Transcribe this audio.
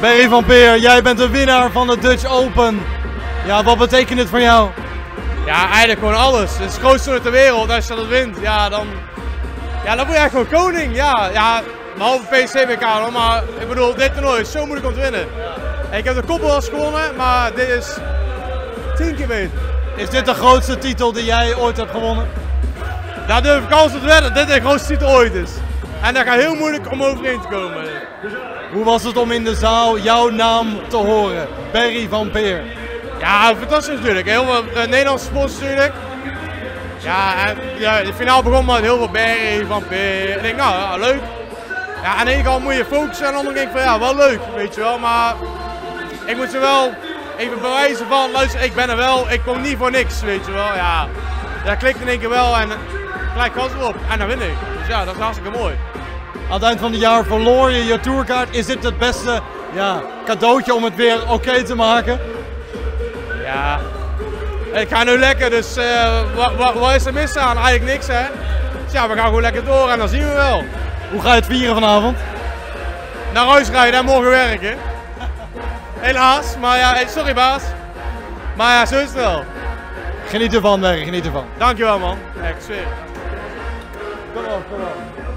Barry van Peer, jij bent de winnaar van de Dutch Open. Ja, wat betekent dit voor jou? Ja, eigenlijk gewoon alles. Het is het grootste toernooi ter wereld. Als je dat wint, ja, dan, ja, dan word je eigenlijk gewoon koning. Ja, ja behalve hoor, maar ik bedoel, dit toernooi is zo moeilijk om te winnen. Ik heb de koppel gewonnen, maar dit is tien keer beter. Is dit de grootste titel die jij ooit hebt gewonnen? Daar durf ik alles op te wedden, dit de grootste titel ooit is. En daar gaat heel moeilijk om overheen te komen. Hoe was het om in de zaal jouw naam te horen? Barry van Peer. Ja, fantastisch natuurlijk. Heel veel uh, Nederlandse sponsors natuurlijk. Ja, en, ja, de finale begon met heel veel Barry van Peer. En ik denk, nou, ja, leuk. Ja, aan de ene kant moet je focussen en aan de andere denk ik van, ja, wel leuk, weet je wel. Maar ik moet ze wel even bewijzen van, luister, ik ben er wel, ik kom niet voor niks, weet je wel. Ja, dat klikt in één keer wel en gelijk gas erop en dan win ik. Dus ja, dat is hartstikke mooi. Aan het eind van het jaar verloor je je tourkaart. Is dit het beste ja, cadeautje om het weer oké te maken? Ja, ik ga nu lekker, dus uh, wat, wat, wat, is er mis aan? Eigenlijk niks hè. Dus ja, we gaan gewoon lekker door en dan zien we wel. Hoe ga je het vieren vanavond? Naar huis rijden en morgen werken. Helaas, maar ja, sorry baas. Maar ja, zo is het wel. Geniet ervan, Berg, geniet ervan. Dankjewel man. Ja, zweer. Kom op, kom op.